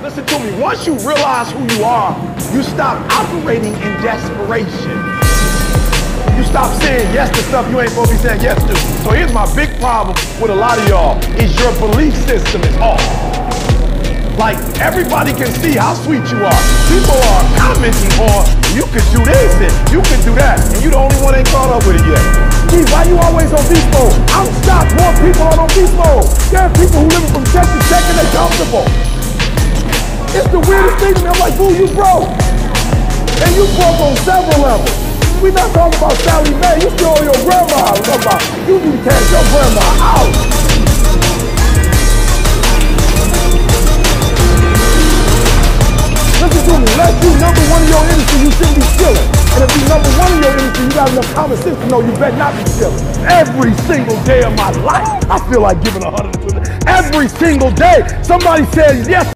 Listen to me, once you realize who you are, you stop operating in desperation. You stop saying yes to stuff you ain't supposed to be saying yes to. So here's my big problem with a lot of y'all, is your belief system is off. Like, everybody can see how sweet you are. People are commenting on, you can do this and you can do that, and you the only one ain't caught up with it yet. Gee, why you always on beast mode? I'm stopped, more people are on beast mode. There are people who live from 10 it's the weirdest thing to me. I'm like, boo, you broke. And you broke on several levels. we not talking about Sallie Mae. You still your grandma. We're talking about you need to cash your grandma out. Listen to me. Unless you number one in your industry, you shouldn't be chilling. And if you number one in your industry, you got enough common sense to know you better not be chilling. Every single day of my life, I feel like giving a hundred. Every single day, somebody says yes.